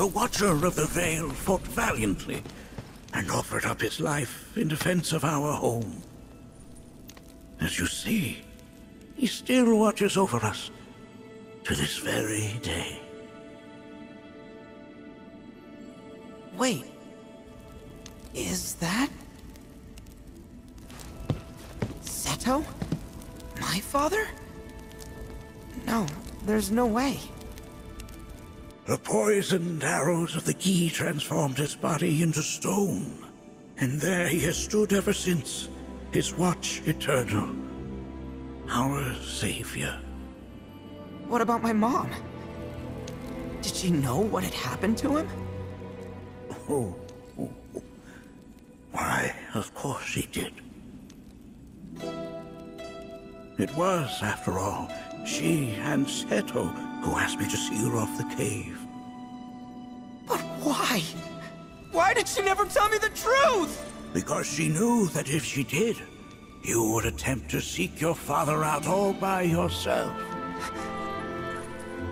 The Watcher of the Vale fought valiantly and offered up his life in defense of our home. As you see, he still watches over us to this very day. Wait. Is that... Seto? My father? No, there's no way. The poisoned arrows of the Gi transformed his body into stone. And there he has stood ever since, his watch eternal. Our savior. What about my mom? Did she know what had happened to him? Oh, oh, oh. Why, of course she did. It was, after all, she and Seto who asked me to see her off the cave. But why? Why did she never tell me the truth? Because she knew that if she did, you would attempt to seek your father out all by yourself.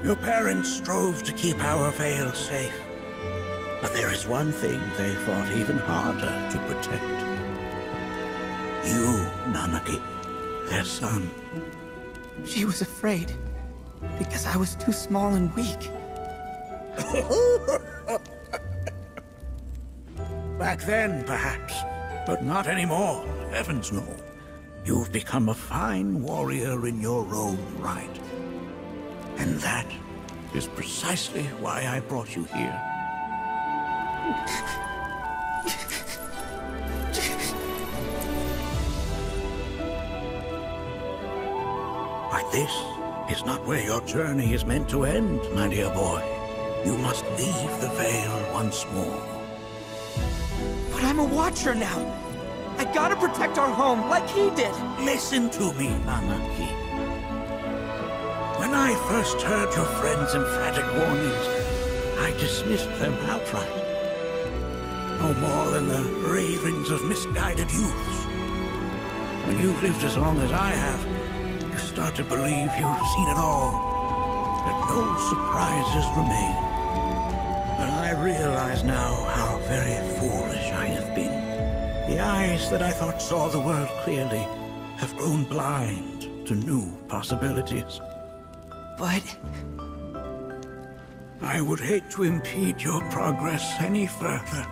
Your parents strove to keep our Vale safe. But there is one thing they fought even harder to protect. You, Nanaki, their son. She was afraid. Because I was too small and weak. Back then, perhaps. But not anymore. Heavens no. You've become a fine warrior in your own right. And that is precisely why I brought you here. But this is not where your journey is meant to end, my dear boy. You must leave the Vale once more. But I'm a Watcher now. I gotta protect our home, like he did. Listen to me, Nanaki. When I first heard your friend's emphatic warnings, I dismissed them outright. No more than the ravings of misguided youths. When you've lived as long as I have, start to believe you've seen it all. That no surprises remain. But I realize now how very foolish I have been. The eyes that I thought saw the world clearly have grown blind to new possibilities. But... I would hate to impede your progress any further.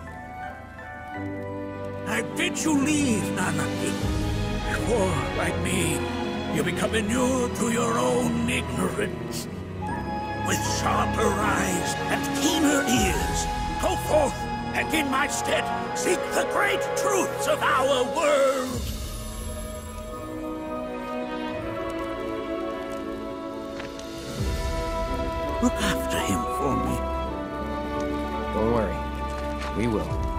I bid you leave, Nanaki. Before, like me, you become inured to your own ignorance. With sharper eyes and keener ears, go forth and in my stead seek the great truths of our world. Look after him for me. Don't worry. We will.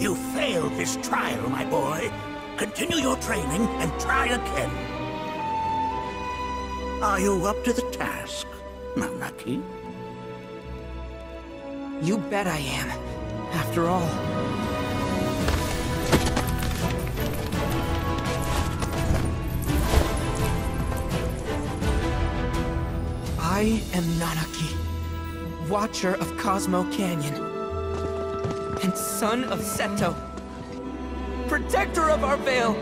You failed this trial, my boy. Continue your training and try again. Are you up to the task, Nanaki? You bet I am. After all. I am Nanaki, Watcher of Cosmo Canyon, and son of Seto, protector of our Vale,